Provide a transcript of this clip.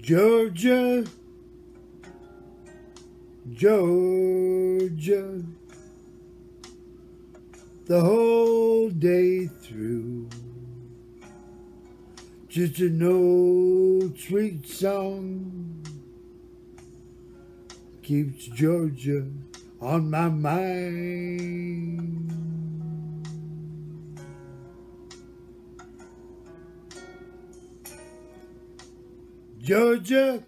Georgia, Georgia, the whole day through. Just an old sweet song keeps Georgia on my mind. Georgia,